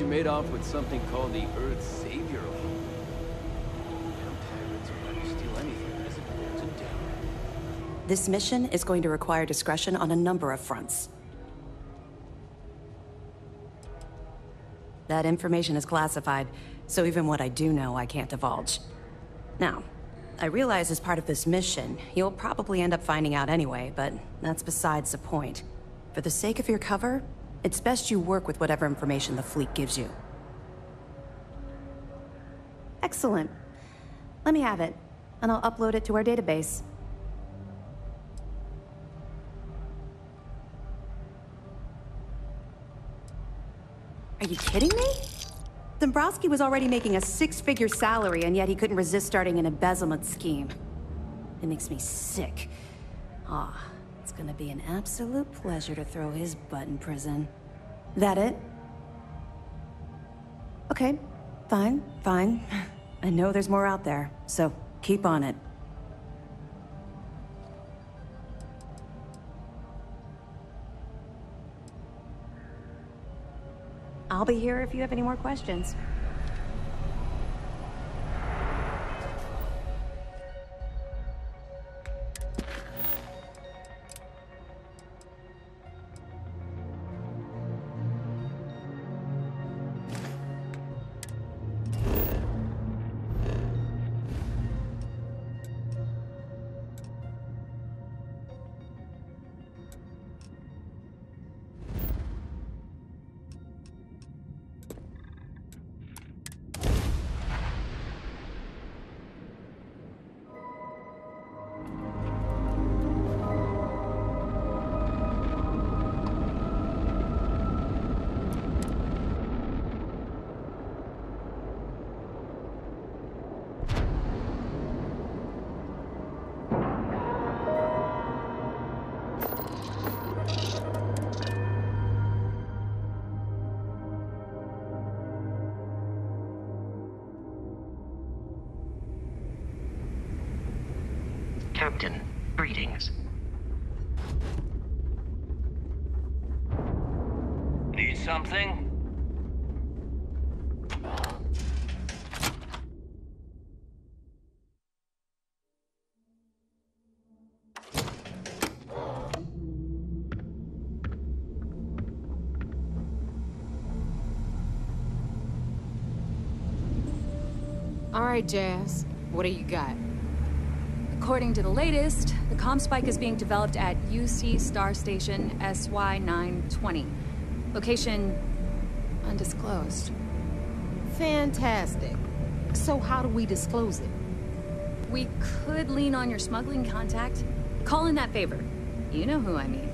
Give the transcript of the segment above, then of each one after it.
you made off with something called the Earth's Savior. Pirates steal anything them. This mission is going to require discretion on a number of fronts. That information is classified, so even what I do know, I can't divulge. Now, I realize as part of this mission, you'll probably end up finding out anyway, but that's besides the point. For the sake of your cover, it's best you work with whatever information the fleet gives you. Excellent. Let me have it, and I'll upload it to our database. Are you kidding me? Dombrowski was already making a six-figure salary, and yet he couldn't resist starting an embezzlement scheme. It makes me sick. Ah, gonna be an absolute pleasure to throw his butt in prison. That it? Okay, fine, fine. I know there's more out there, so keep on it. I'll be here if you have any more questions. Captain, greetings. Need something? All right, Jazz. What do you got? According to the latest, the ComSpike is being developed at UC Star Station SY-920. Location undisclosed. Fantastic. So how do we disclose it? We could lean on your smuggling contact. Call in that favor. You know who I mean.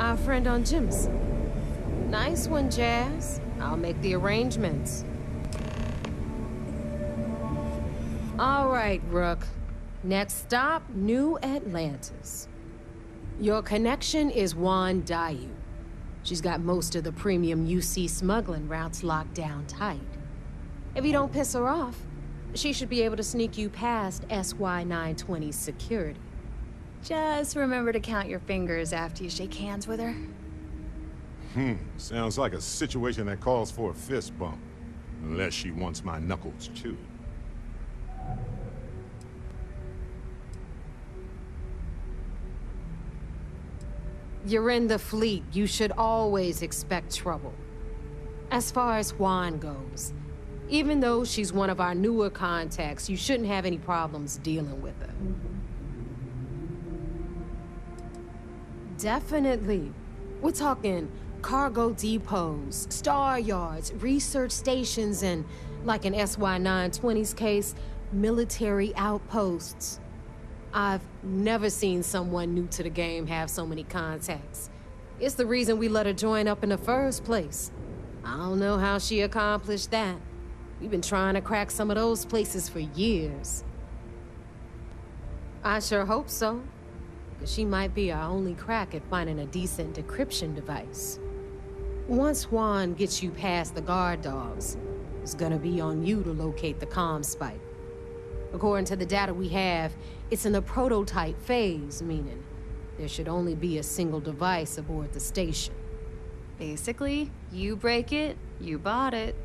Our friend on Jimson. Nice one, Jazz. I'll make the arrangements. All right, Rook. Next stop, New Atlantis. Your connection is Huan Daiyu. She's got most of the premium UC smuggling routes locked down tight. If you don't piss her off, she should be able to sneak you past SY-920 security. Just remember to count your fingers after you shake hands with her. Hmm, sounds like a situation that calls for a fist bump. Unless she wants my knuckles, too. You're in the fleet. You should always expect trouble. As far as Huan goes, even though she's one of our newer contacts, you shouldn't have any problems dealing with her. Definitely. We're talking cargo depots, star yards, research stations, and, like in SY-920's case, military outposts. I've never seen someone new to the game have so many contacts. It's the reason we let her join up in the first place. I don't know how she accomplished that. We've been trying to crack some of those places for years. I sure hope so. Because she might be our only crack at finding a decent decryption device. Once Huan gets you past the guard dogs, it's gonna be on you to locate the ComSpike. According to the data we have, it's in the prototype phase, meaning there should only be a single device aboard the station. Basically, you break it, you bought it.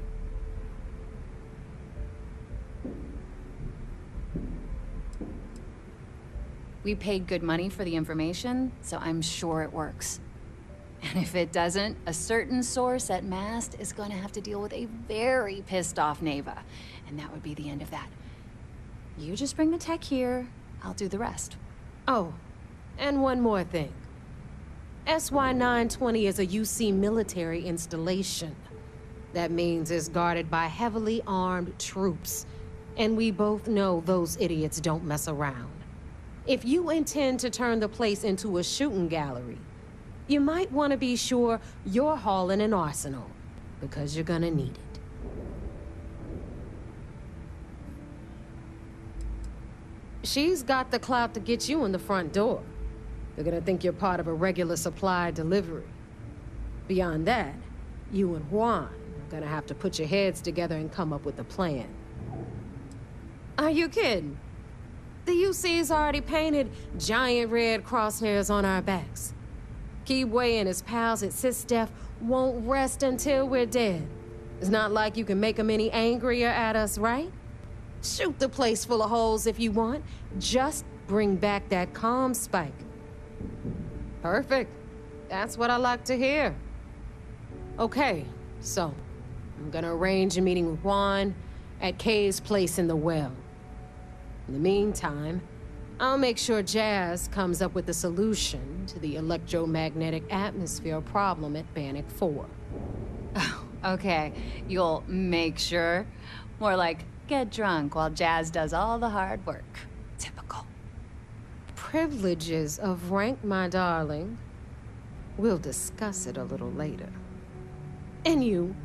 We paid good money for the information, so I'm sure it works. And if it doesn't, a certain source at MAST is going to have to deal with a very pissed off Neva. And that would be the end of that. You just bring the tech here, I'll do the rest. Oh, and one more thing. SY-920 is a UC military installation. That means it's guarded by heavily armed troops. And we both know those idiots don't mess around. If you intend to turn the place into a shooting gallery, you might want to be sure you're hauling an arsenal, because you're gonna need it. She's got the clout to get you in the front door. They're gonna think you're part of a regular supply delivery. Beyond that, you and Huan are gonna have to put your heads together and come up with a plan. Are you kidding? The UC's already painted giant red crosshairs on our backs. Keyway and his pals at SysDef won't rest until we're dead. It's not like you can make them any angrier at us, right? Shoot the place full of holes if you want. Just bring back that ComSpike. Perfect. That's what I like to hear. Okay, so I'm gonna arrange a meeting with Huan at Kay's place in the well. In the meantime, I'll make sure Jazz comes up with a solution to the electromagnetic atmosphere problem at Bannoc 4. Oh, okay. You'll make sure. More like get drunk while Jazz does all the hard work. Typical. Privileges of rank, my darling. We'll discuss it a little later. And you,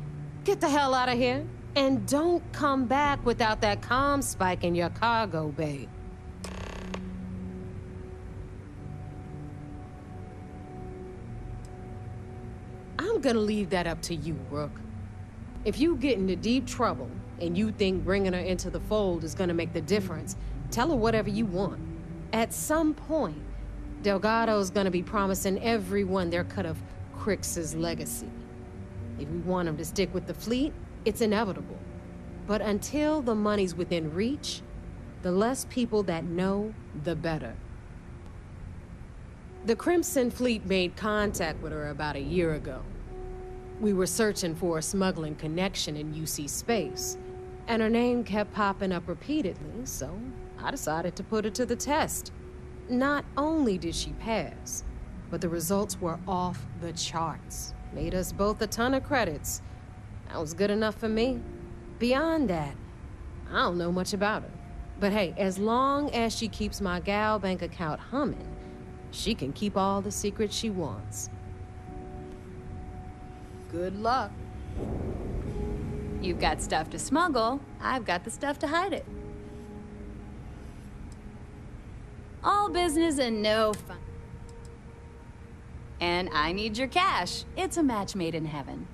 get the hell out of here. And don't come back without that ComSpike in your cargo bay. I'm gonna leave that up to you, Rook. If you get into deep trouble and you think bringing her into the fold is gonna make the difference, tell her whatever you want. At some point, Delgado's gonna be promising everyone their cut of Kryx's legacy. If we want him to stick with the fleet, it's inevitable. But until the money's within reach, the less people that know, the better. The Crimson Fleet made contact with her about a year ago. We were searching for a smuggling connection in UC space, and her name kept popping up repeatedly, so I decided to put her to the test. Not only did she pass, but the results were off the charts. Made us both a ton of credits. That was good enough for me. Beyond that, I don't know much about her. But hey, as long as she keeps my GalBank account humming, she can keep all the secrets she wants. Good luck. You've got stuff to smuggle, I've got the stuff to hide it. All business and no fun. And I need your cash. It's a match made in heaven.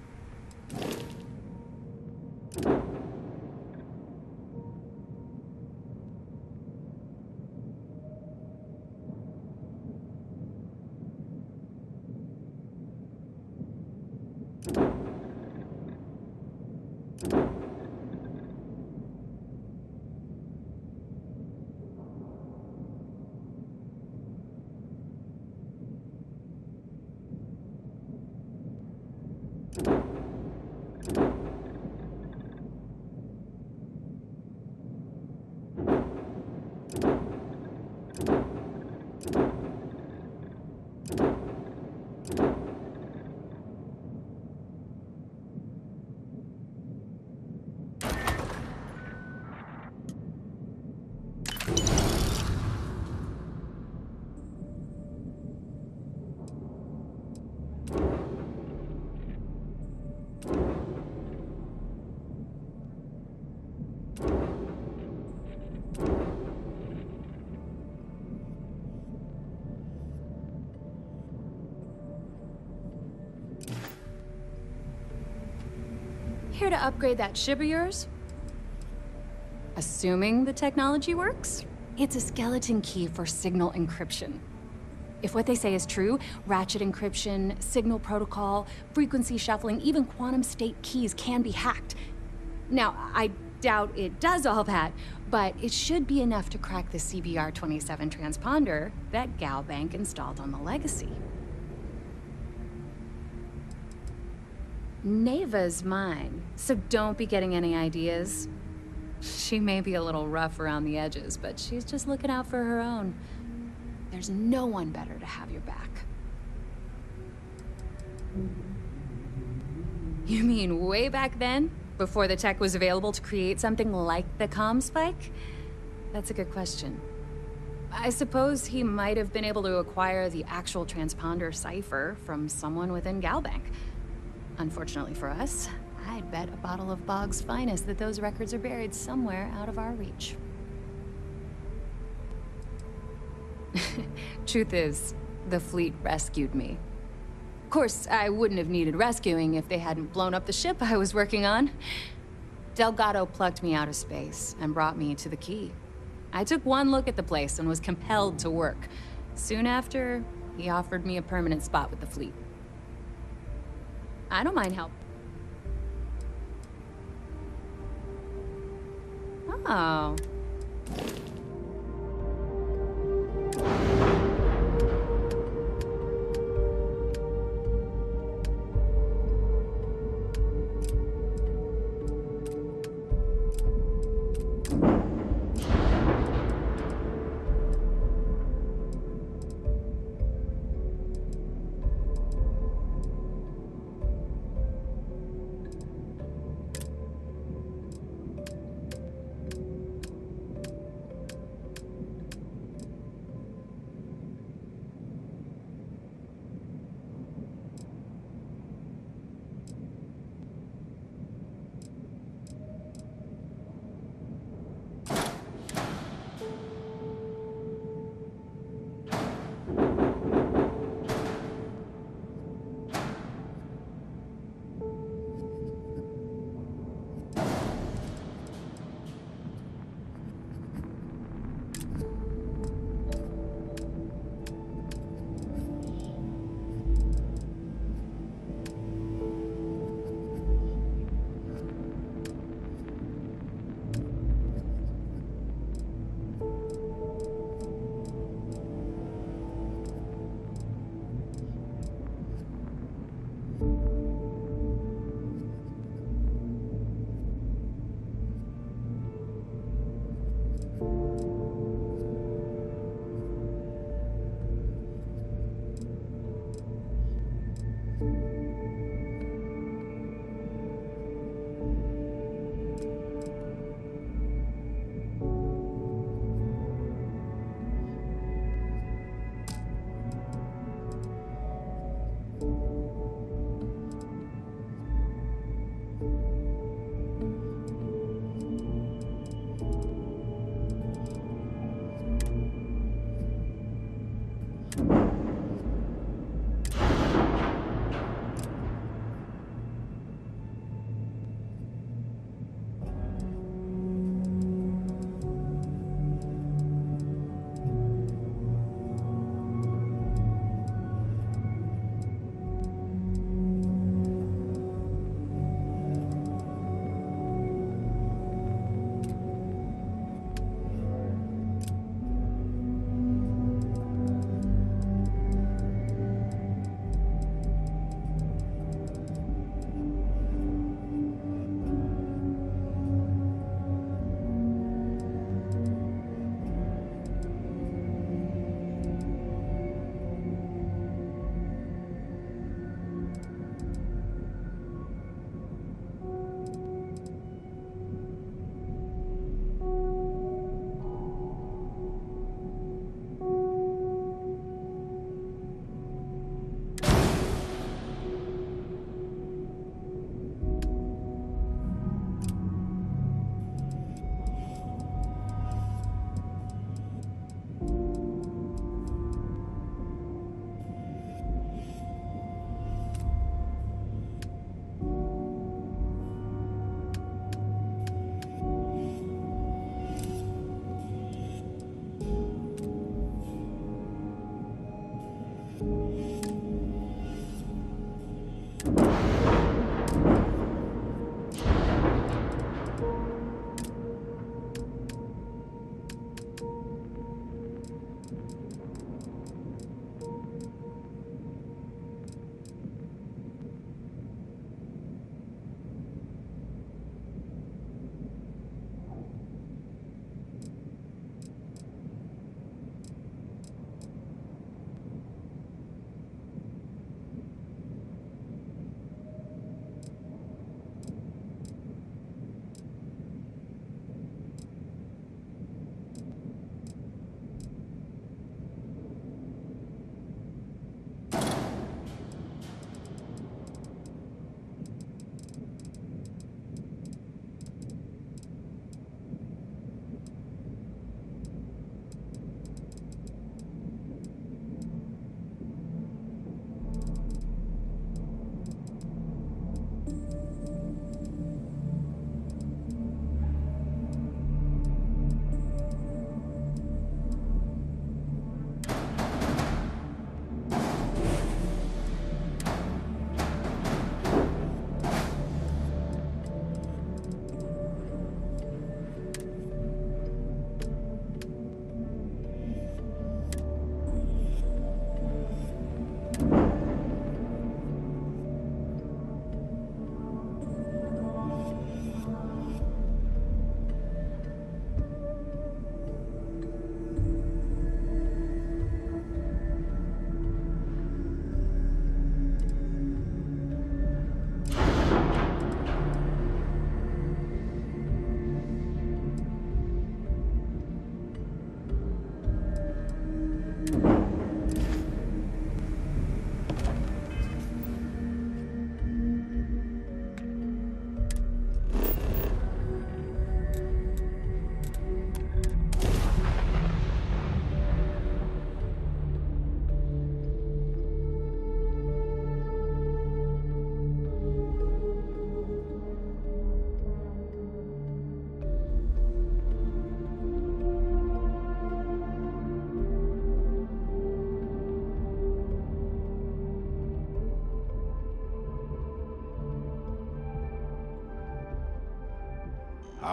Here to upgrade that ship of yours? Assuming the technology works, it's a skeleton key for signal encryption. If what they say is true, ratchet encryption, signal protocol, frequency shuffling, even quantum state keys can be hacked. Now, I doubt it does all that, but it should be enough to crack the CBR-27 transponder that GalBank installed on the Legacy. Neva's mine, so don't be getting any ideas. She may be a little rough around the edges, but she's just looking out for her own. There's no one better to have your back. You mean way back then? Before the tech was available to create something like the ComSpike? That's a good question. I suppose he might have been able to acquire the actual transponder cipher from someone within GalBank. Unfortunately for us, I'd bet a bottle of Bog's finest that those records are buried somewhere out of our reach. Truth is, the fleet rescued me. Of course, I wouldn't have needed rescuing if they hadn't blown up the ship I was working on. Delgado plucked me out of space and brought me to the key. I took one look at the place and was compelled to work. Soon after, he offered me a permanent spot with the fleet. I don't mind help. Oh.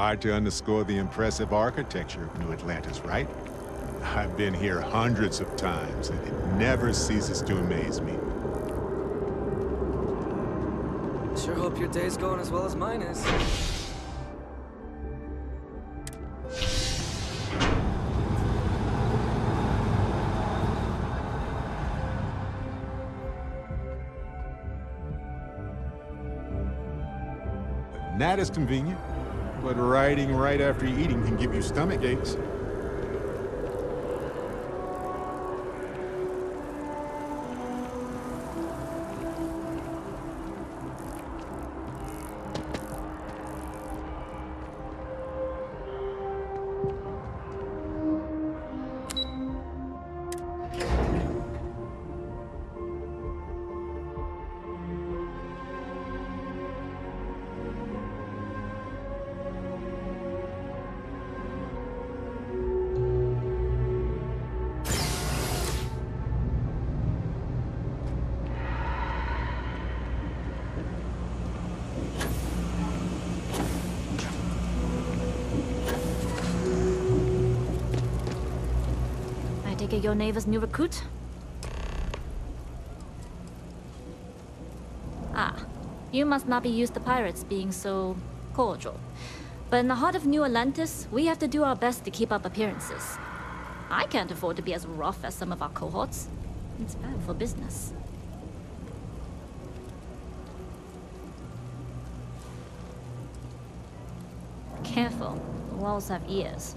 Hard to underscore the impressive architecture of New Atlantis, right? I've been here hundreds of times, and it never ceases to amaze me. Sure hope your day's going as well as mine is. That is convenient, but riding right after eating can give you stomach aches. I take it you're Neva's new recruit? Ah, you must not be used to pirates being so cordial. But in the heart of New Atlantis, we have to do our best to keep up appearances. I can't afford to be as rough as some of our cohorts. It's bad for business. Careful, the walls have ears.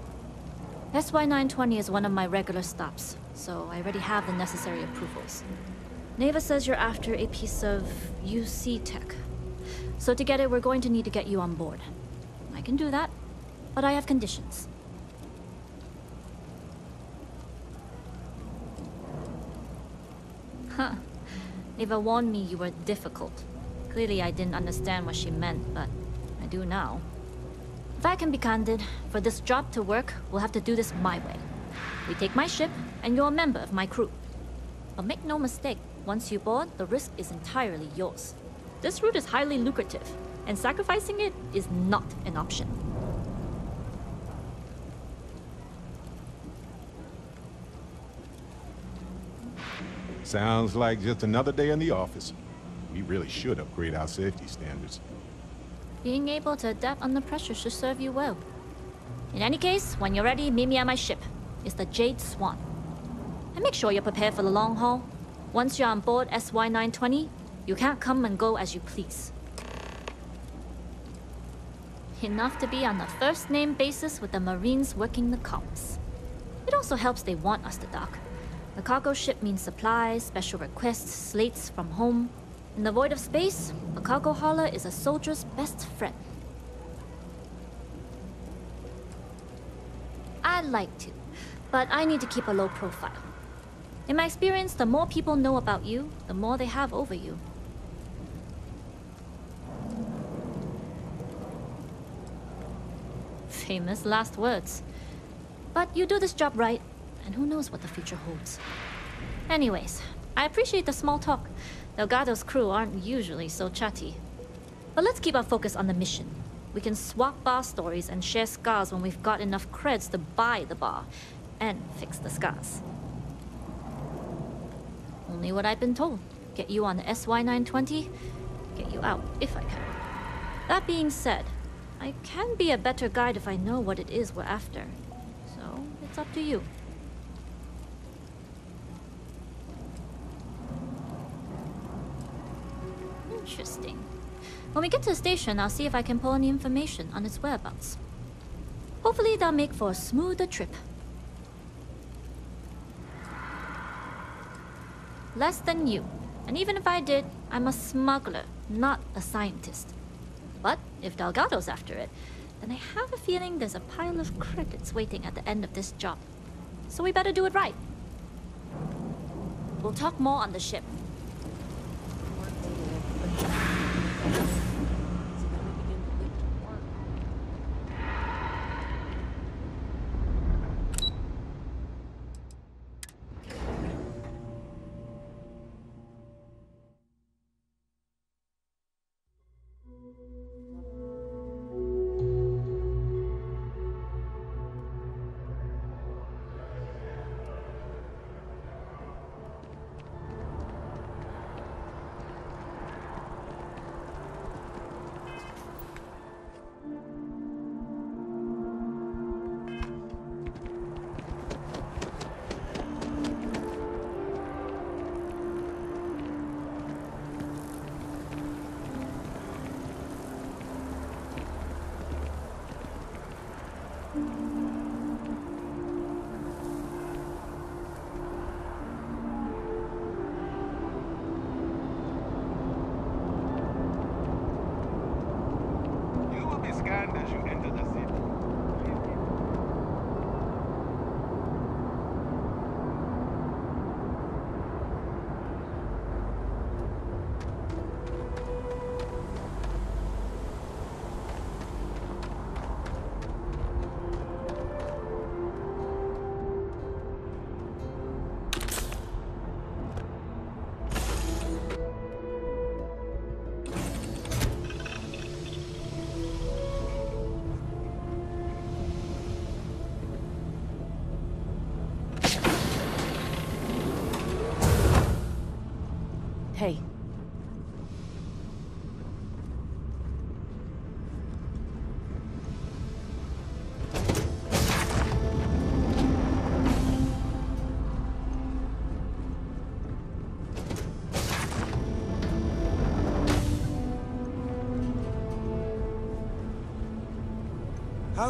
SY-920 is one of my regular stops, so I already have the necessary approvals. Neva says you're after a piece of UC tech. So to get it, we're going to need to get you on board. I can do that, but I have conditions. Huh. Neva warned me you were difficult. Clearly I didn't understand what she meant, but I do now. If I can be candid, for this job to work, we'll have to do this my way. We take my ship, and you're a member of my crew. But make no mistake, once you board, the risk is entirely yours. This route is highly lucrative, and sacrificing it is not an option. Sounds like just another day in the office. We really should upgrade our safety standards. Being able to adapt under pressure should serve you well. In any case, when you're ready, meet me at my ship. It's the Jade Swan. And make sure you're prepared for the long haul. Once you're on board SY-920, you can't come and go as you please. Enough to be on a first-name basis with the Marines working the comms. It also helps they want us to dock. The cargo ship means supplies, special requests, slates from home. In the void of space, a cargo hauler is a soldier's best friend. I'd like to, but I need to keep a low profile. In my experience, the more people know about you, the more they have over you. Famous last words. But you do this job right, and who knows what the future holds. Anyways, I appreciate the small talk. Delgado's crew aren't usually so chatty. But let's keep our focus on the mission. We can swap bar stories and share scars when we've got enough creds to buy the bar and fix the scars. Only what I've been told. Get you on the SY920, get you out if I can. That being said, I can be a better guide if I know what it is we're after. So, it's up to you. Interesting. When we get to the station, I'll see if I can pull any information on its whereabouts. Hopefully, that'll make for a smoother trip. Less than you. And even if I did, I'm a smuggler, not a scientist. But if Delgado's after it, then I have a feeling there's a pile of credits waiting at the end of this job. So we better do it right. We'll talk more on the ship. Yeah.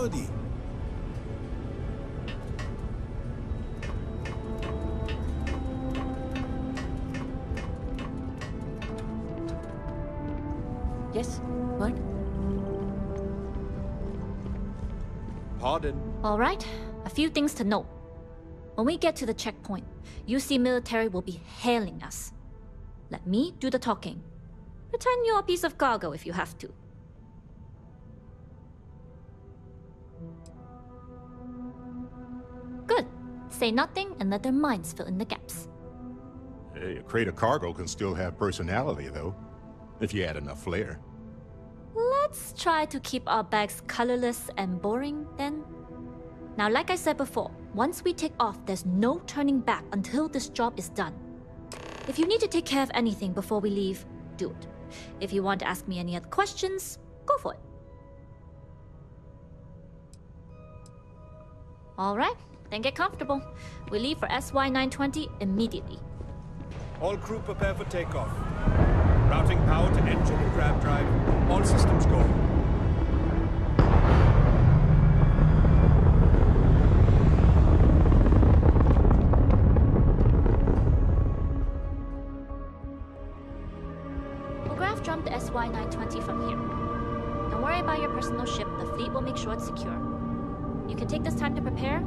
Howdy. yes? What? Pardon. All right, a few things to note. When we get to the checkpoint, UC military will be hailing us. Let me do the talking. Pretend you're a piece of cargo if you have to. Say nothing and let their minds fill in the gaps. A crate of cargo can still have personality, though, if you add enough flair. Let's try to keep our bags colorless and boring, then. Now, like I said before, once we take off, there's no turning back until this job is done. If you need to take care of anything before we leave, do it. If you want to ask me any other questions, go for it. Alright, then get comfortable. We leave for SY 920 immediately. All crew prepare for takeoff. Routing power to engine and grav drive. All systems go. We'll grav jump the SY 920 from here. Don't worry about your personal ship, the fleet will make sure it's secure. You can take this time to prepare.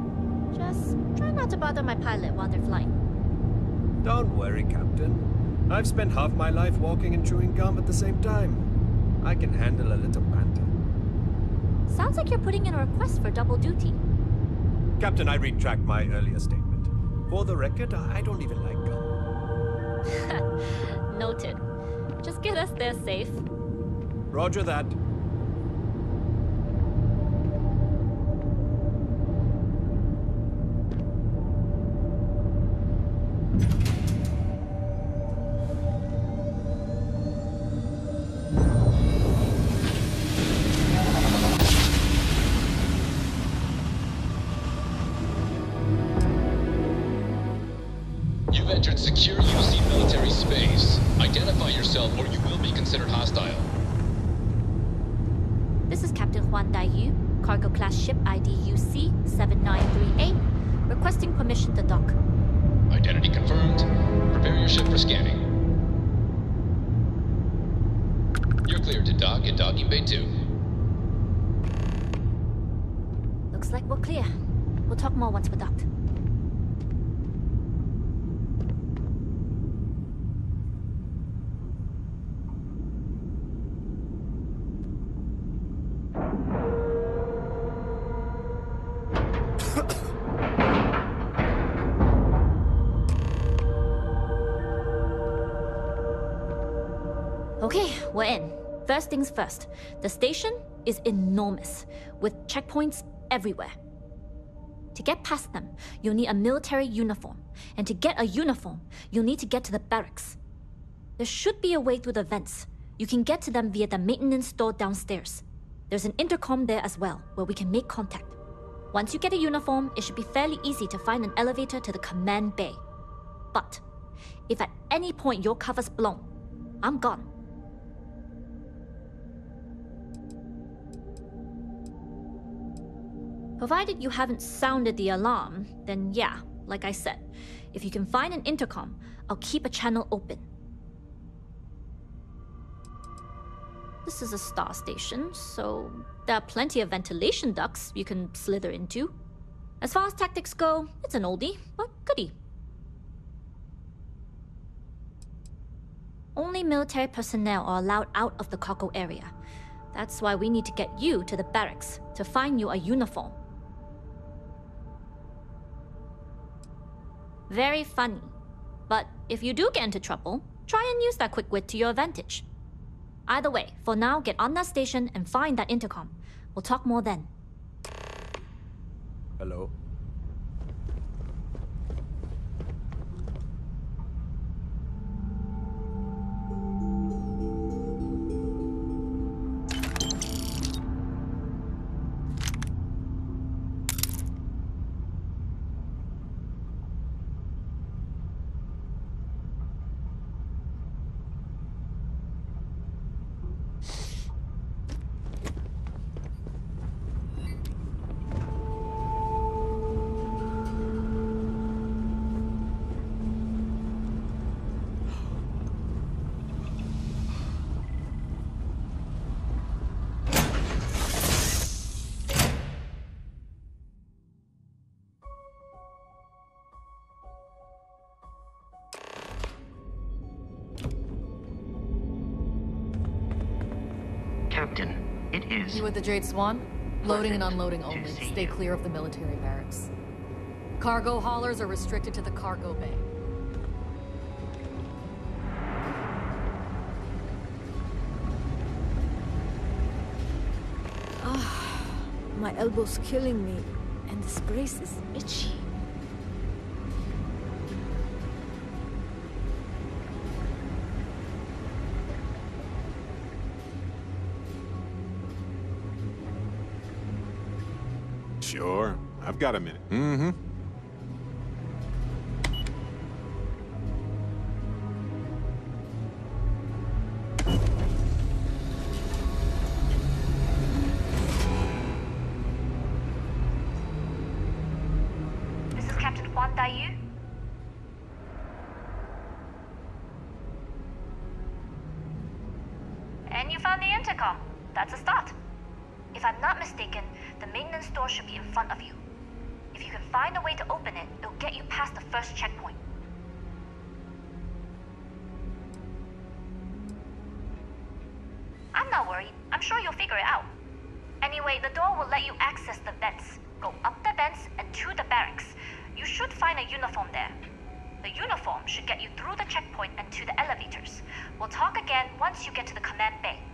Just try not to bother my pilot while they're flying. Don't worry, Captain. I've spent half my life walking and chewing gum at the same time. I can handle a little banter. Sounds like you're putting in a request for double duty. Captain, I retract my earlier statement. For the record, I don't even like gum. Noted. Just get us there safe. Roger that. Entered secure UC military space. Identify yourself or you will be considered hostile. This is Captain Huan Daiyu, cargo class ship ID UC 7938, requesting permission to dock. Identity confirmed. Prepare your ship for scanning. You're cleared to dock at docking bay 2. Looks like we're clear. We'll talk more once we're docked. First. The station is enormous, with checkpoints everywhere. To get past them, you'll need a military uniform. And to get a uniform, you'll need to get to the barracks. There should be a way through the vents. You can get to them via the maintenance store downstairs. There's an intercom there as well, where we can make contact. Once you get a uniform, it should be fairly easy to find an elevator to the command bay. But if at any point your cover's blown, I'm gone. Provided you haven't sounded the alarm, then yeah, like I said, if you can find an intercom, I'll keep a channel open. This is a star station, so there are plenty of ventilation ducts you can slither into. As far as tactics go, it's an oldie, but goodie. Only military personnel are allowed out of the cargo area. That's why we need to get you to the barracks to find you a uniform. Very funny. But if you do get into trouble, try and use that quick wit to your advantage. Either way, for now, get on that station and find that intercom. We'll talk more then. Hello? the Jade Swan? Loading and unloading only. Stay clear of the military barracks. Cargo haulers are restricted to the cargo bay. Ah, my elbow's killing me, and this brace is itchy. I've got a minute. Mm-hmm. I'm sure you'll figure it out. Anyway, the door will let you access the vents. Go up the vents and to the barracks. You should find a uniform there. The uniform should get you through the checkpoint and to the elevators. We'll talk again once you get to the command bay.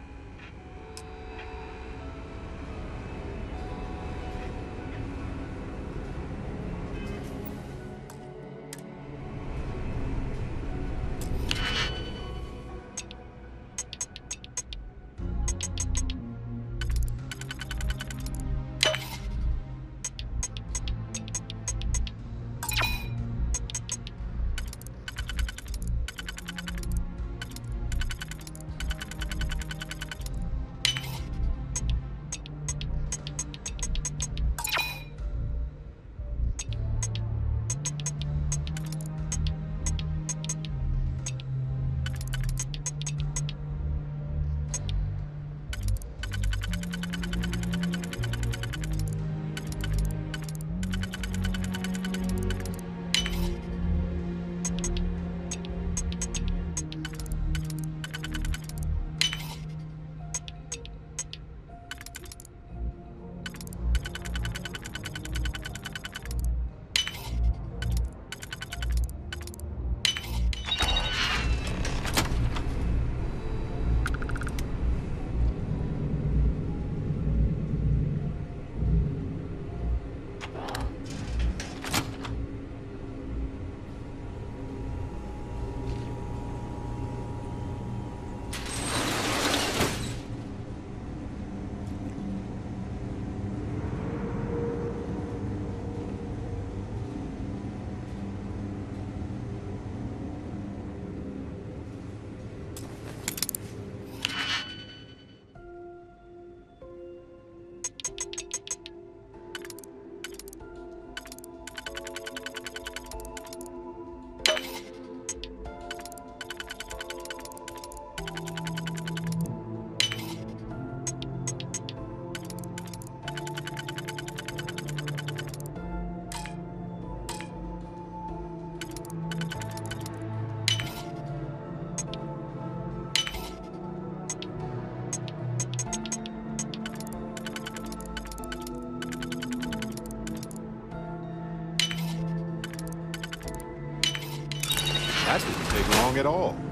Long at all.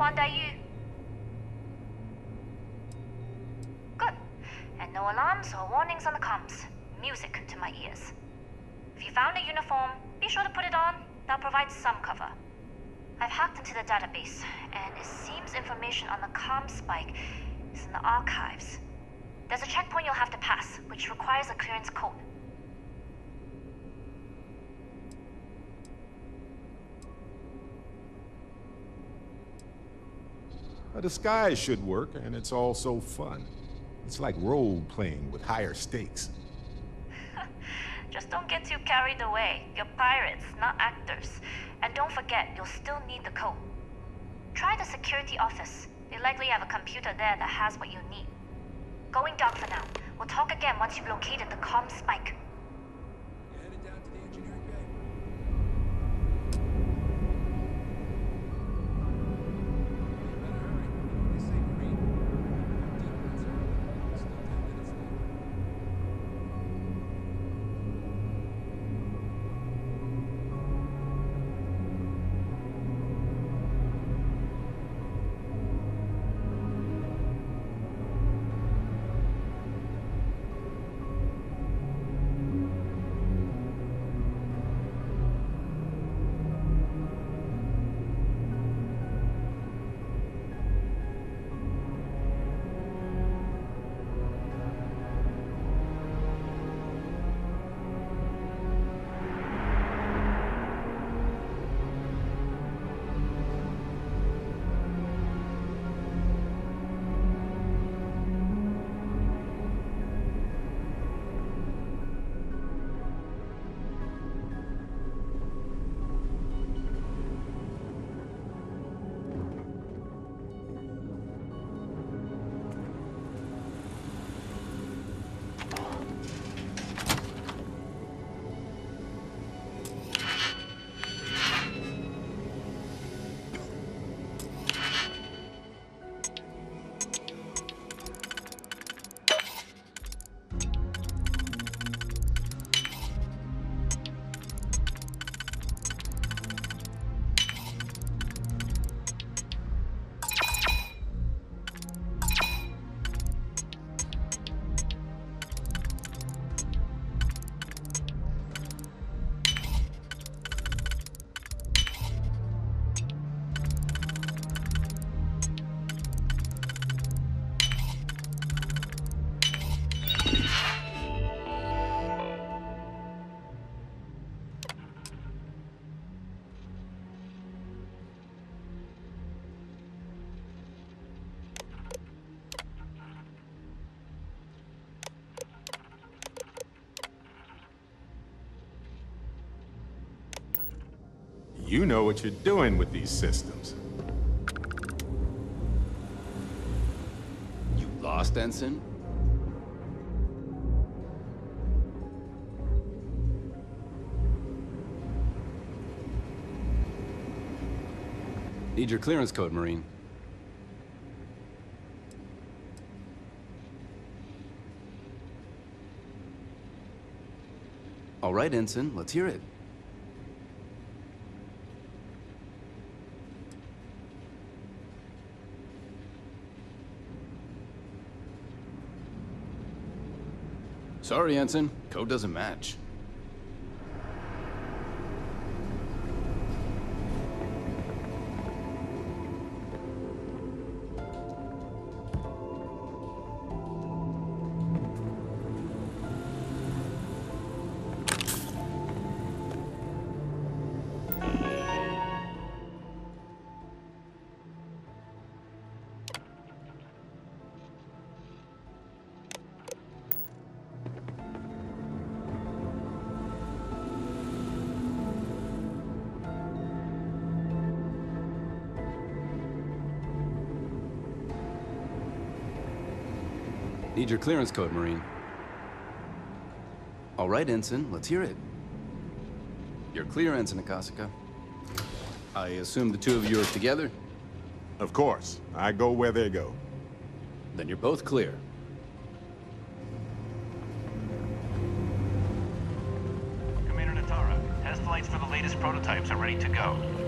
Huan Daiyu? Good. And no alarms or warnings on the comms. Music to my ears. If you found a uniform, be sure to put it on. That'll provide some cover. I've hacked into the database, and it seems information on the ComSpike is in the archives. There's a checkpoint you'll have to pass, which requires a clearance code. A disguise should work, and it's all so fun. It's like role-playing with higher stakes. Just don't get too carried away. You're pirates, not actors. And don't forget, you'll still need the code. Try the security office. They likely have a computer there that has what you need. Going down for now. We'll talk again once you've located the ComSpike. You know what you're doing with these systems. You lost, Ensign? Need your clearance code, Marine. All right, Ensign, let's hear it. Sorry, Ensign. Code doesn't match. Need your clearance code, Marine. All right, Ensign, let's hear it. You're clear, Ensign Akasaka. I assume the two of you are together? Of course. I go where they go. Then you're both clear. Commander Natara, test flights for the latest prototypes are ready to go.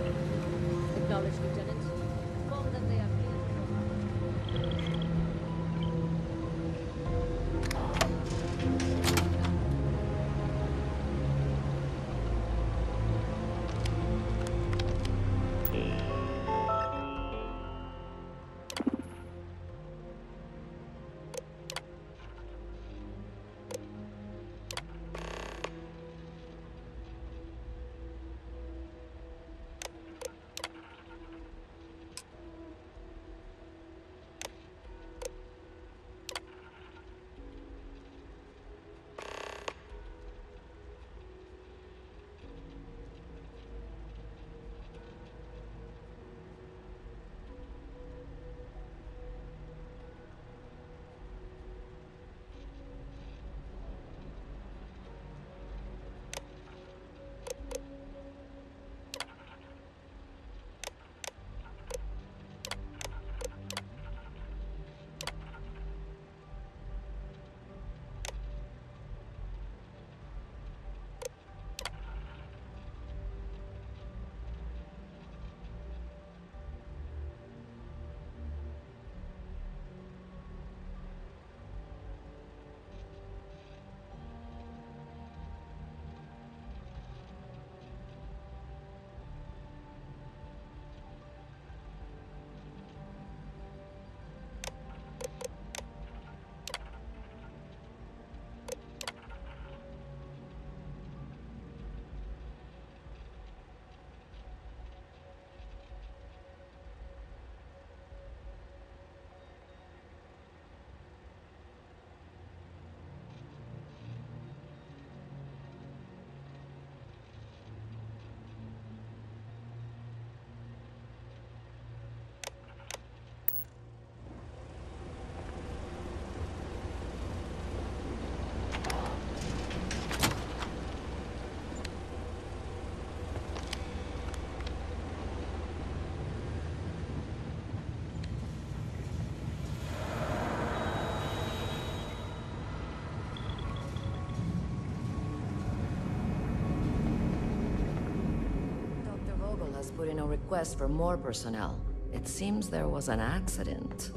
Has put in a request for more personnel. It seems there was an accident.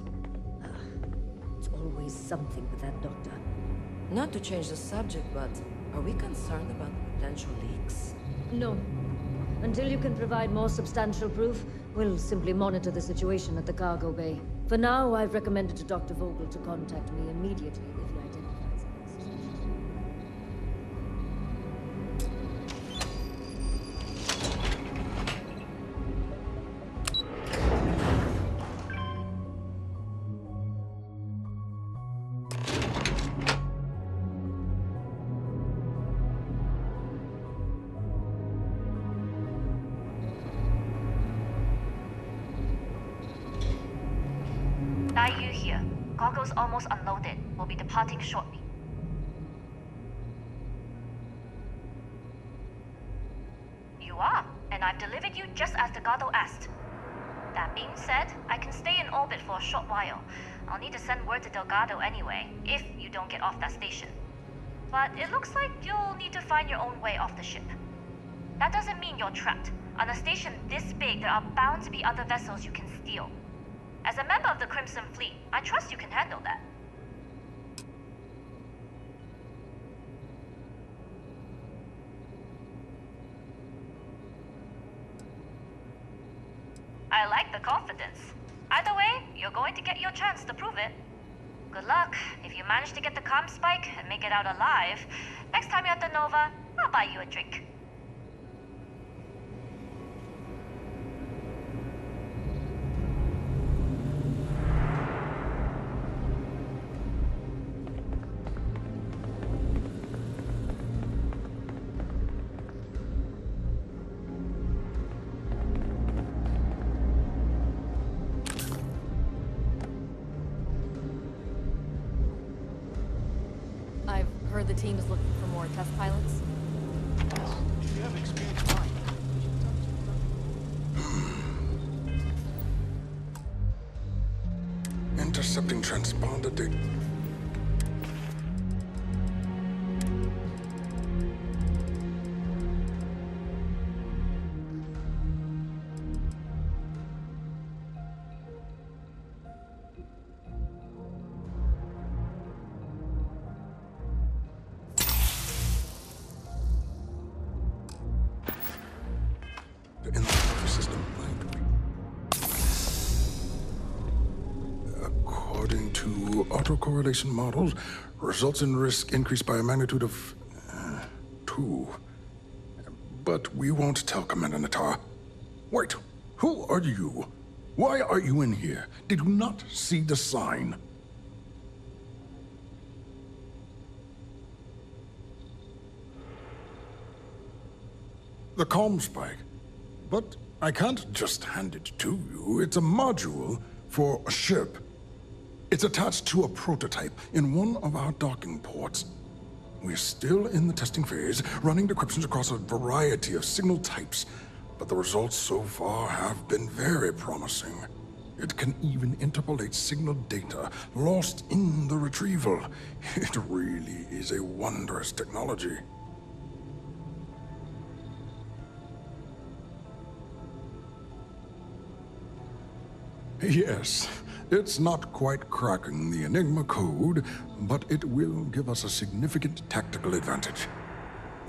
It's always something with that doctor. Not to change the subject, but are we concerned about potential leaks? No. Until you can provide more substantial proof, we'll simply monitor the situation at the cargo bay. For now, I've recommended to Dr. Vogel to contact me immediately Dai Yu here. Cargo's almost unloaded. We'll be departing shortly. You are, and I've delivered you just as Delgado asked. That being said, I can stay in orbit for a short while. I'll need to send word to Delgado anyway, if you don't get off that station. But it looks like you'll need to find your own way off the ship. That doesn't mean you're trapped. On a station this big, there are bound to be other vessels you can steal. As a member of the Crimson Fleet, I trust you can handle that. I like the confidence. Either way, you're going to get your chance to prove it. Good luck. If you manage to get the ComSpike and make it out alive, next time you're at the Nova, I'll buy you a drink. Team is looking for more test pilots. If you have experience Intercepting transponder data. To autocorrelation models, results in risk increased by a magnitude of uh, two. But we won't tell Commander Natara. Wait, who are you? Why are you in here? Did you not see the sign? The ComSpike. But I can't just hand it to you. It's a module for a ship. It's attached to a prototype in one of our docking ports. We're still in the testing phase, running decryptions across a variety of signal types, but the results so far have been very promising. It can even interpolate signal data lost in the retrieval. It really is a wondrous technology. Yes, it's not quite cracking the Enigma code, but it will give us a significant tactical advantage.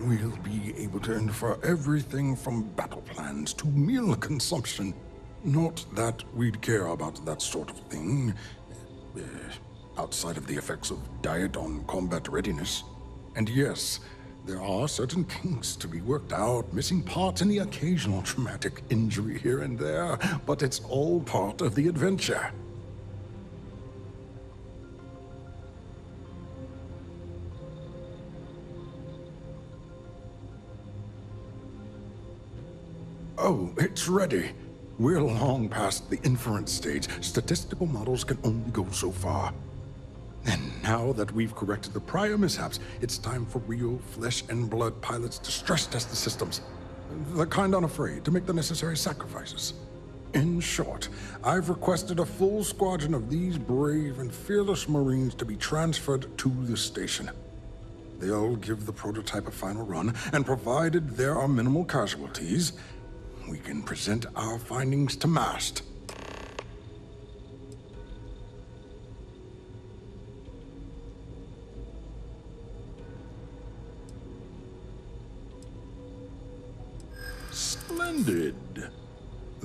We'll be able to infer everything from battle plans to meal consumption. Not that we'd care about that sort of thing, uh, outside of the effects of diet on combat readiness. And yes, there are certain kinks to be worked out, missing parts and the occasional traumatic injury here and there, but it's all part of the adventure. Oh, it's ready. We're long past the inference stage. Statistical models can only go so far. And now that we've corrected the prior mishaps, it's time for real flesh and blood pilots to stress test the systems. The kind unafraid to make the necessary sacrifices. In short, I've requested a full squadron of these brave and fearless Marines to be transferred to the station. They'll give the prototype a final run, and provided there are minimal casualties, we can present our findings to MAST. Splendid.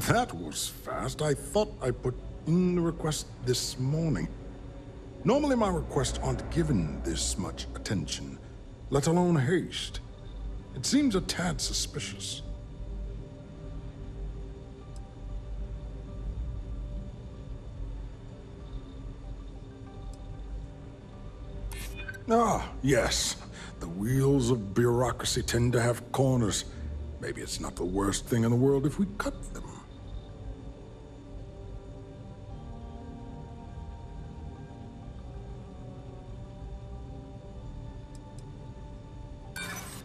That was fast. I thought I put in the request this morning. Normally my requests aren't given this much attention, let alone haste. It seems a tad suspicious. Ah, yes. The wheels of bureaucracy tend to have corners. Maybe it's not the worst thing in the world if we cut them.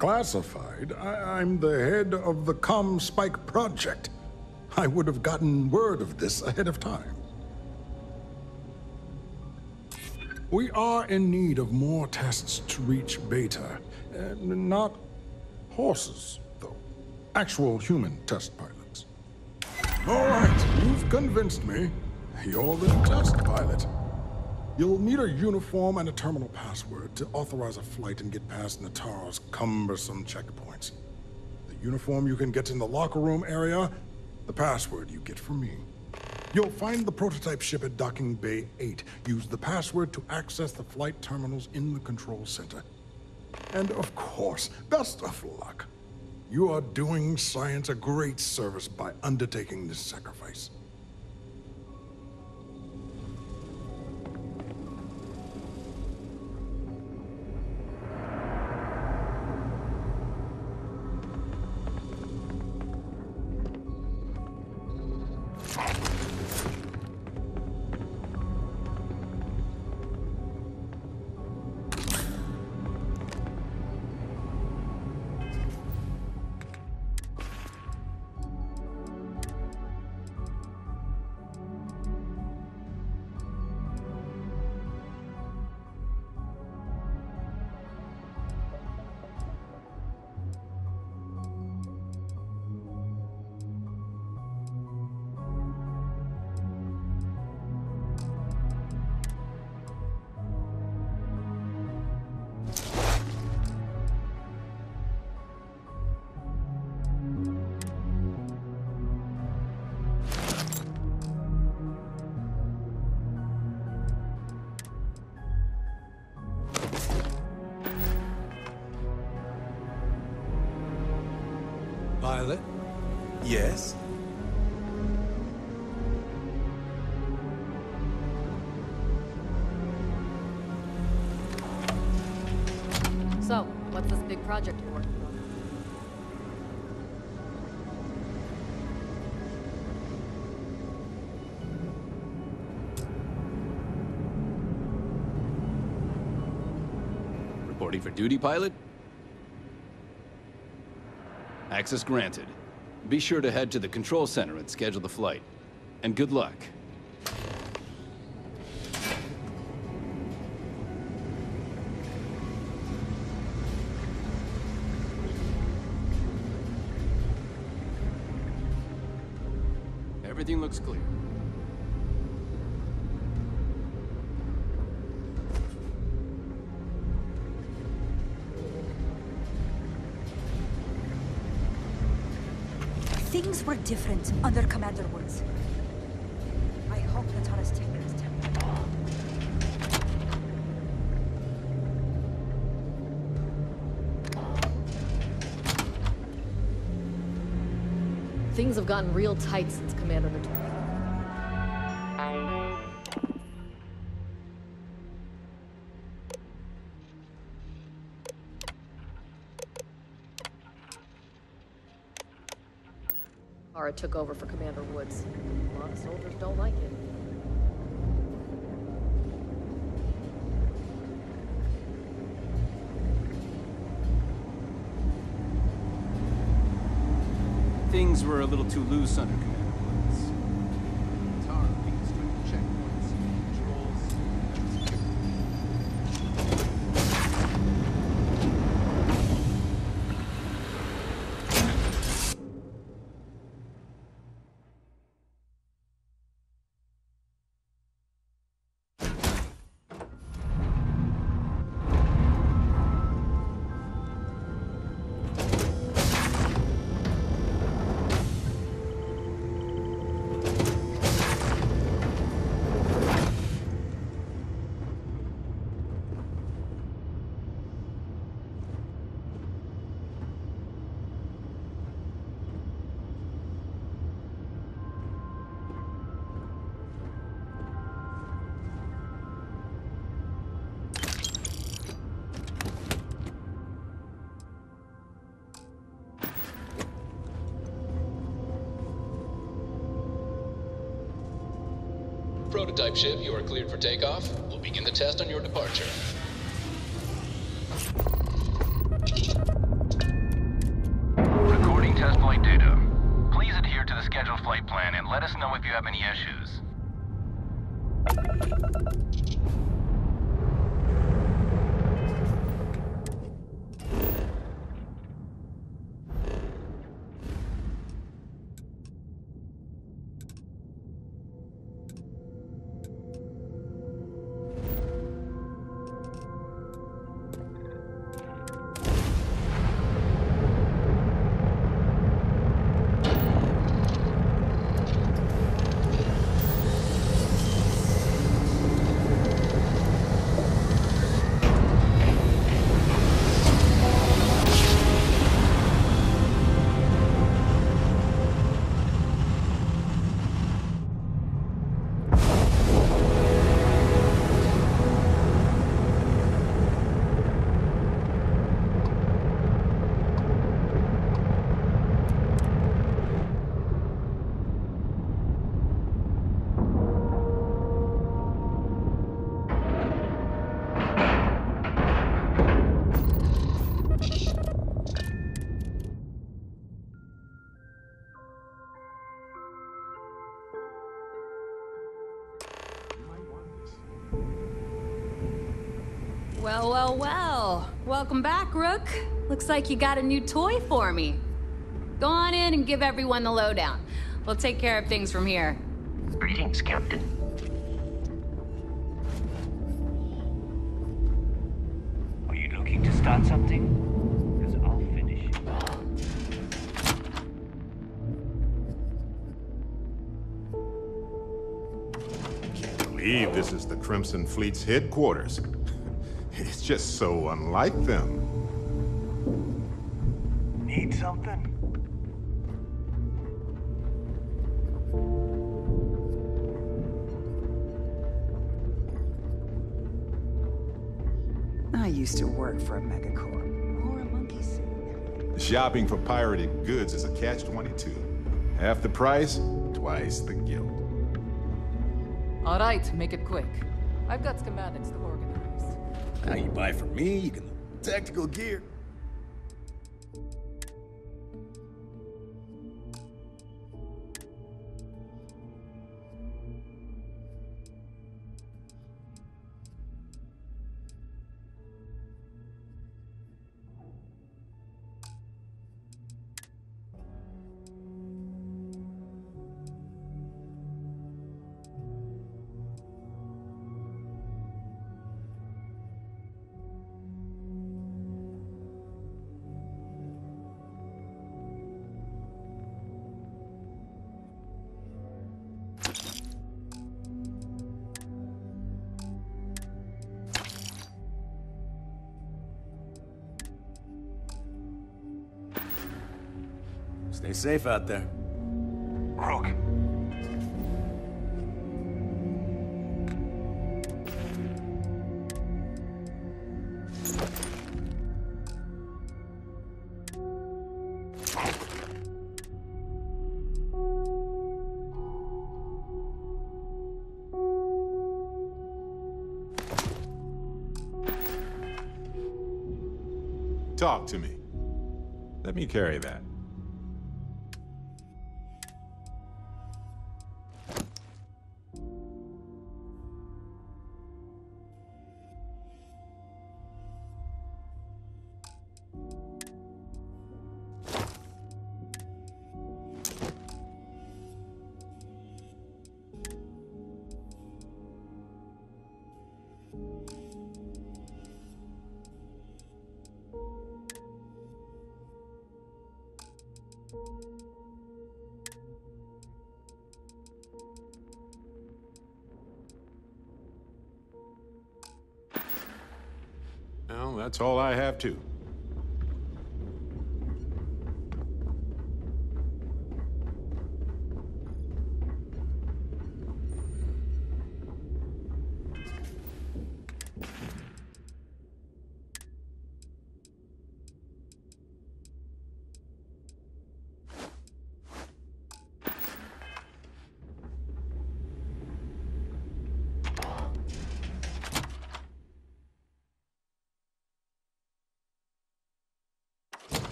Classified? I am the head of the ComSpike project. I would have gotten word of this ahead of time. We are in need of more tests to reach beta. Uh, not horses, though. Actual human test pilots. All right, you've convinced me. You're the test pilot. You'll need a uniform and a terminal password to authorize a flight and get past Natara's cumbersome checkpoints. The uniform you can get in the locker room area, the password you get from me. You'll find the prototype ship at Docking Bay 8. Use the password to access the flight terminals in the control center. And of course, best of luck. You are doing science a great service by undertaking this sacrifice. Reporting for duty, pilot? Access granted. Be sure to head to the control center and schedule the flight. And good luck. Different under Commander Woods. I hope. Things have gotten real tight since Commander Natara. Ara took over for Commander Woods. A lot of soldiers don't like it. Things were a little too loose under Commander Prototype ship, you are cleared for takeoff. We'll begin the test on your departure. Recording test flight data. Please adhere to the scheduled flight plan and let us know if you have any issues. Well, well, well. Welcome back, Rook. Looks like you got a new toy for me. Go on in and give everyone the lowdown. We'll take care of things from here. Greetings, Captain. Are you looking to start something? Because I'll finish it. believe this is the Crimson Fleet's headquarters. It's just so unlike them. Need something? I used to work for a megacorp. Or a monkey suit. Shopping for pirated goods is a catch-22. Half the price, twice the guilt. All right, make it quick. I've got schematics to organize. Now you buy from me, you can tactical gear. Stay safe out there. Rook. Talk to me. Let me carry that.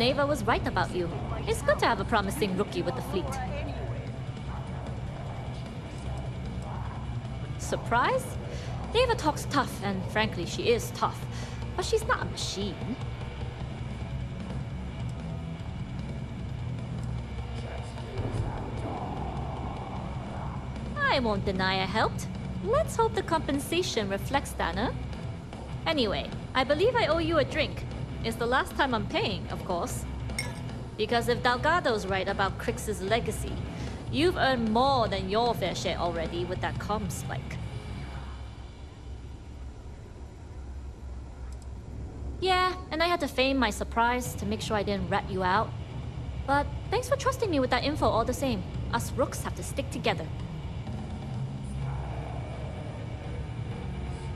Neva was right about you. It's good to have a promising rookie with the fleet. Surprise? Neva talks tough, and frankly, she is tough. But she's not a machine. I won't deny I helped. Let's hope the compensation reflects that, huh? Anyway, I believe I owe you a drink. It's the last time I'm paying, of course. Because if Delgado's right about Kryx's legacy, you've earned more than your fair share already with that ComSpike. Yeah, and I had to feign my surprise to make sure I didn't rat you out. But thanks for trusting me with that info all the same. Us rooks have to stick together.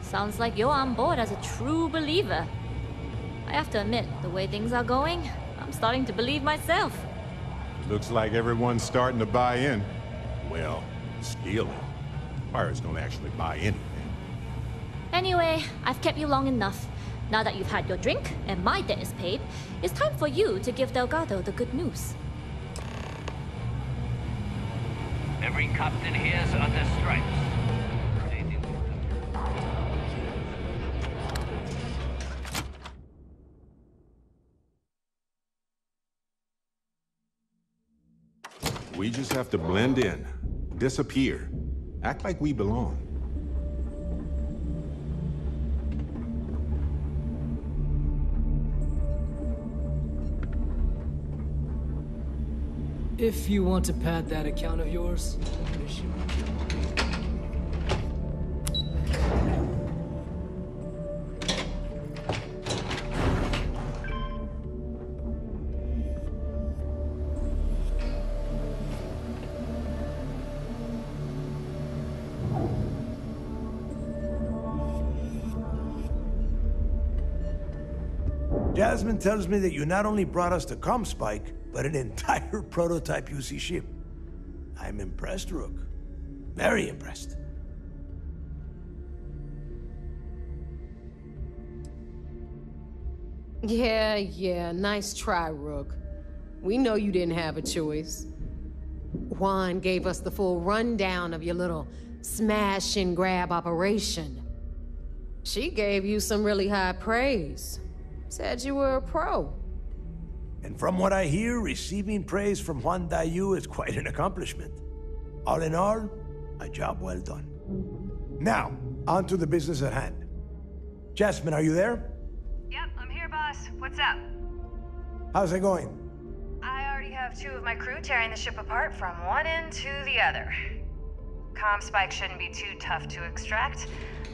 Sounds like you're on board as a true believer. I have to admit, the way things are going, I'm starting to believe myself. Looks like everyone's starting to buy in. Well, stealing. Pirates don't actually buy anything. Anyway, I've kept you long enough. Now that you've had your drink and my debt is paid, it's time for you to give Delgado the good news. Every captain here's under stripes. We just have to blend in, disappear, act like we belong. If you want to pad that account of yours, Tells me that you not only brought us the ComSpike, but an entire prototype UC ship. I'm impressed, Rook. Very impressed. Yeah, yeah, nice try, Rook. We know you didn't have a choice. Huan gave us the full rundown of your little smash and grab operation. She gave you some really high praise. Said you were a pro. And from what I hear, receiving praise from Huan Daiyu is quite an accomplishment. All in all, a job well done. Now, on to the business at hand. Jasmine, are you there? Yep, I'm here, boss. What's up? How's it going? I already have two of my crew tearing the ship apart from one end to the other. ComSpike shouldn't be too tough to extract.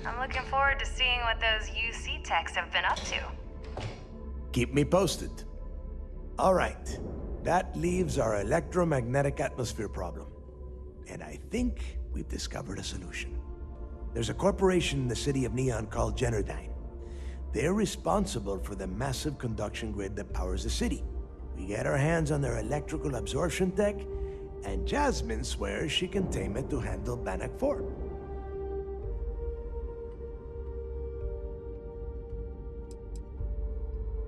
I'm looking forward to seeing what those UC techs have been up to. Keep me posted. All right. That leaves our electromagnetic atmosphere problem. And I think we've discovered a solution. There's a corporation in the city of Neon called Generdyne. They're responsible for the massive conduction grid that powers the city. We get our hands on their electrical absorption tech, and Jasmine swears she can tame it to handle Bannock 4.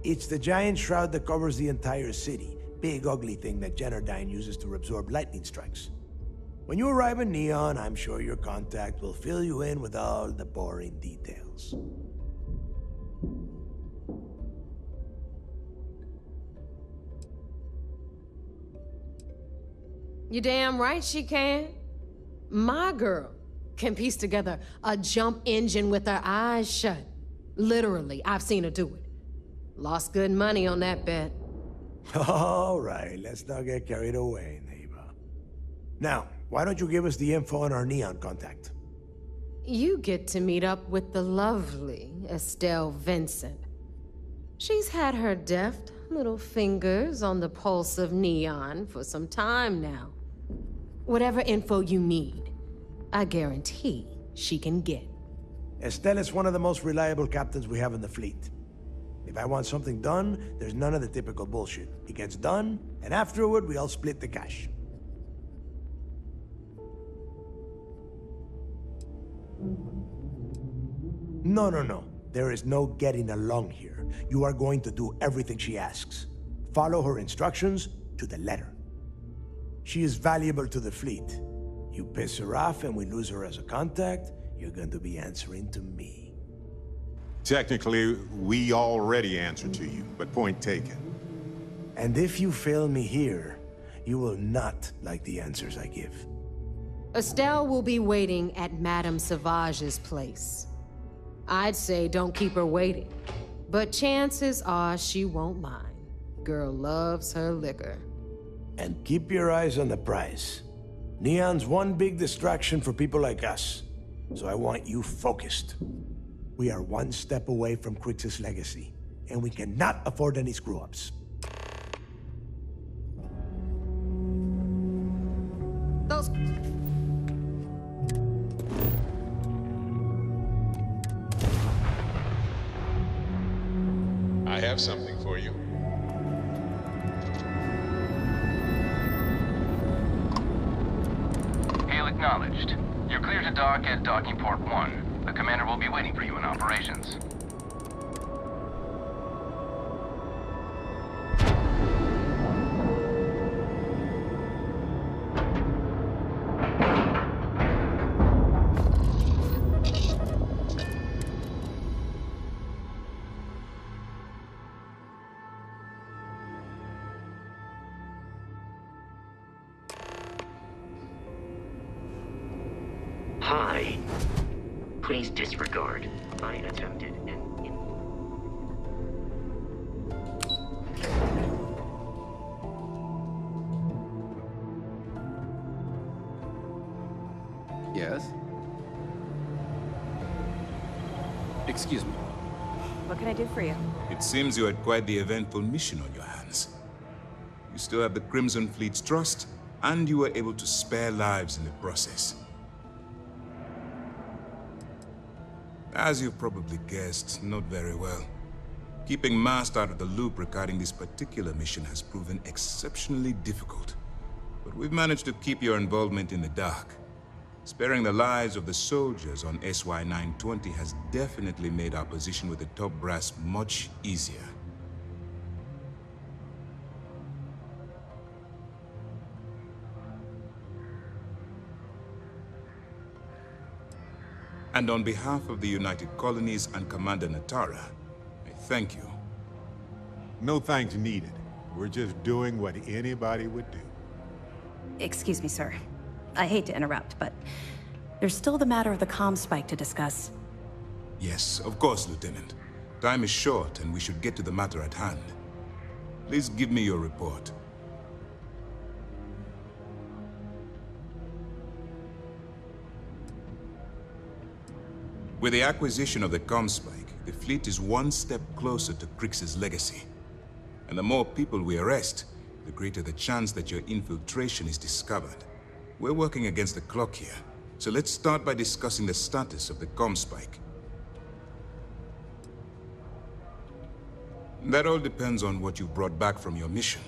It's the giant shroud that covers the entire city. Big ugly thing that Generdyne uses to absorb lightning strikes. When you arrive in Neon, I'm sure your contact will fill you in with all the boring details. You damn right she can. My girl can piece together a jump engine with her eyes shut. Literally, I've seen her do it. Lost good money on that bet. All right, let's not get carried away, neighbor. Now, why don't you give us the info on our Neon contact? You get to meet up with the lovely Estelle Vincent. She's had her deft little fingers on the pulse of Neon for some time now. Whatever info you need, I guarantee she can get. Estelle is one of the most reliable captains we have in the fleet. If I want something done, there's none of the typical bullshit. It gets done, and afterward, we all split the cash. No, no, no. There is no getting along here. You are going to do everything she asks. Follow her instructions to the letter. She is valuable to the fleet. You piss her off and we lose her as a contact, you're going to be answering to me. Technically, we already answer to you, but point taken. And if you fail me here, you will not like the answers I give. Estelle will be waiting at Madame Sauvage's place. I'd say don't keep her waiting, but chances are she won't mind. Girl loves her liquor. And keep your eyes on the prize. Neon's one big distraction for people like us, so I want you focused. We are one step away from Kryx's legacy, and we cannot afford any screw-ups. Those... I have something for you. Hail acknowledged. You're clear to dock at docking port 1. The commander will be waiting for you in operations. Excuse me. What can I do for you? It seems you had quite the eventful mission on your hands. You still have the Crimson Fleet's trust, and you were able to spare lives in the process. As you probably guessed, not very well. Keeping MAST out of the loop regarding this particular mission has proven exceptionally difficult. But we've managed to keep your involvement in the dark. Sparing the lives of the soldiers on SY-920 has definitely made our position with the top brass much easier. And on behalf of the United Colonies and Commander Natara, I thank you. No thanks needed. We're just doing what anybody would do. Excuse me, sir. I hate to interrupt, but there's still the matter of the ComSpike to discuss. Yes, of course, Lieutenant. Time is short, and we should get to the matter at hand. Please give me your report. With the acquisition of the ComSpike, the fleet is one step closer to Kryx's legacy. And the more people we arrest, the greater the chance that your infiltration is discovered. We're working against the clock here, so let's start by discussing the status of the ComSpike. That all depends on what you brought back from your mission.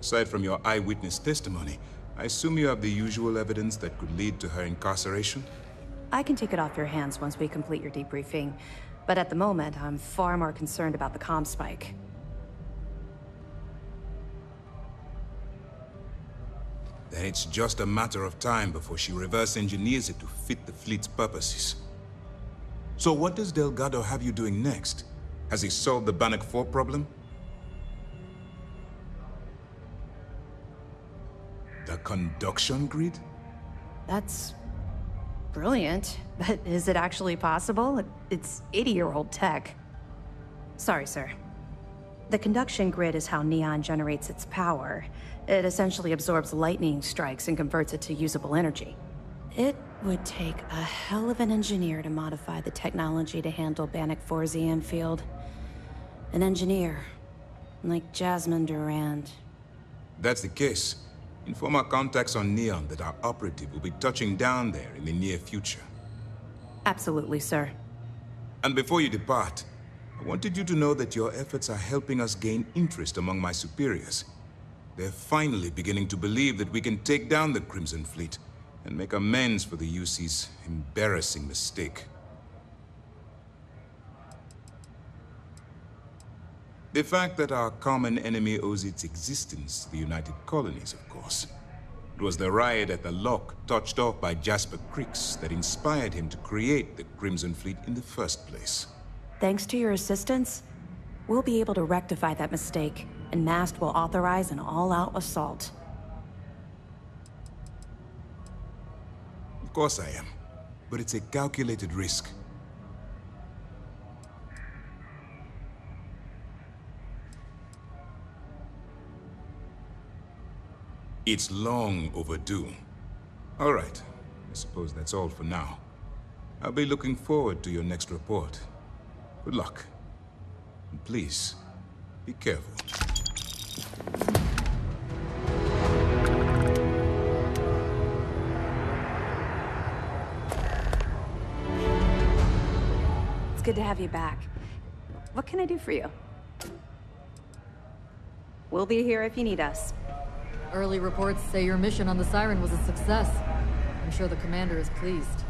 Aside from your eyewitness testimony, I assume you have the usual evidence that could lead to her incarceration? I can take it off your hands once we complete your debriefing, but at the moment, I'm far more concerned about the ComSpike. Then it's just a matter of time before she reverse engineers it to fit the fleet's purposes. So what does Delgado have you doing next? Has he solved the Bannock 4 problem? The conduction grid? That's brilliant, but is it actually possible? It's 80-year-old tech. Sorry, sir. The conduction grid is how Neon generates its power. It essentially absorbs lightning strikes and converts it to usable energy. It would take a hell of an engineer to modify the technology to handle Bannock 4's EM field. An engineer, like Jasmine Durand. That's the case. Inform our contacts on Neon that our operative will be touching down there in the near future. Absolutely, sir. And before you depart, I wanted you to know that your efforts are helping us gain interest among my superiors. They're finally beginning to believe that we can take down the Crimson Fleet and make amends for the UC's embarrassing mistake. The fact that our common enemy owes its existence to the United Colonies, of course. It was the riot at the Lock, touched off by Jasper Kryx, that inspired him to create the Crimson Fleet in the first place. Thanks to your assistance, we'll be able to rectify that mistake, and MAST will authorize an all-out assault. Of course I am, but it's a calculated risk. It's long overdue. All right. I suppose that's all for now. I'll be looking forward to your next report. Good luck. And please, be careful. It's good to have you back. What can I do for you? We'll be here if you need us. Early reports say your mission on the Siren was a success. I'm sure the commander is pleased.